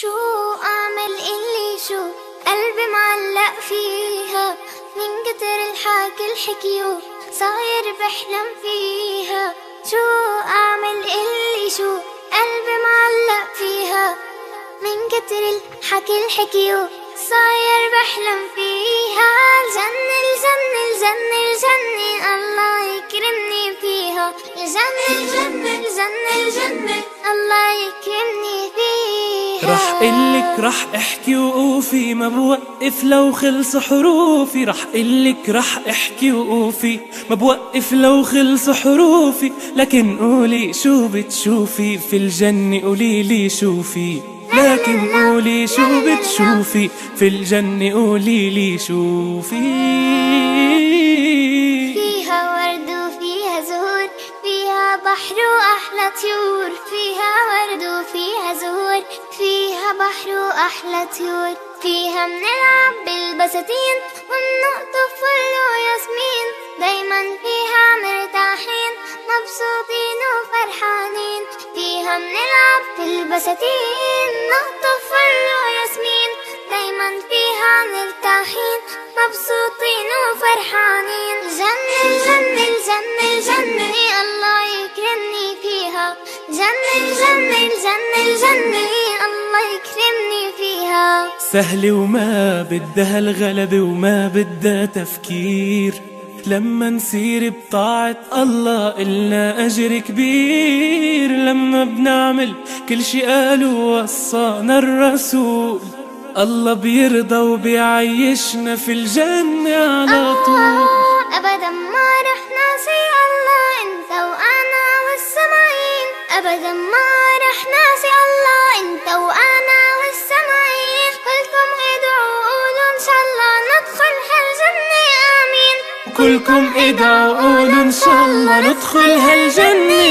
شو أعمل اللي شو؟ قلبي معلق فيها. من كتر الحكي الحكيو صاير بحلم فيها. شو أعمل اللي شو؟ قلبي معلق فيها. من كتر الحكي الحكيو صاير بحلم فيها. الجنة الجنة الجنة الجنة. الله يكرمني فيها. الجنة الجنة الجنة الجنة. الله يكرمني رح قلك رح أحكي وقوفي ما بوقف لو خلص حروفي. رح قلك رح أحكي وقوفي ما بوقف لو خلص حروفي. لكن قولي شو بتشوفي؟ في الجنة قولي لي شوفي. لكن قولي شو بتشوفي؟ في الجنة قولي لي شوفي. فيها ورد وفيها زهور. فيها بحر وأحلى طيور. فيها ورد وفيها فيها بحر وأحلى طيور فيها منلعب بالبساتين ومنقطف فل وياسمين دايما فيها مرتاحين مبسوطين وفرحانين فيها منلعب بالبساتين نقطف فل وياسمين دايما فيها مرتاحين مبسوطين وفرحانين. الجنة الجنة الجنة الجنة الله يكرمني فيها. جنة الجنة الجنة الجنة الله يكرمني فيها. سهلة وما بدها الغلبة وما بدها تفكير. لما نسير بطاعة الله إلنا أجر كبير. لما بنعمل كل شي قالوا وصانا الرسول. الله بيرضى وبيعيشنا في الجنة على طول. آه، أبدا ما رح ناسي الله أنت وأنا والسماعين أبدا ما كلكم ادعوا قولوا إن شاء الله ندخل هالجنة.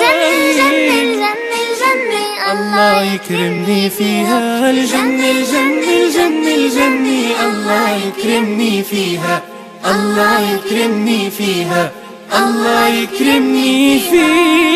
جنة الجنة الجنة الجنة الله يكرمني فيها. الجنة الجنة الجنة الجنة. الله يكرمني فيها. الله يكرمني فيها. الله يكرمني فيها.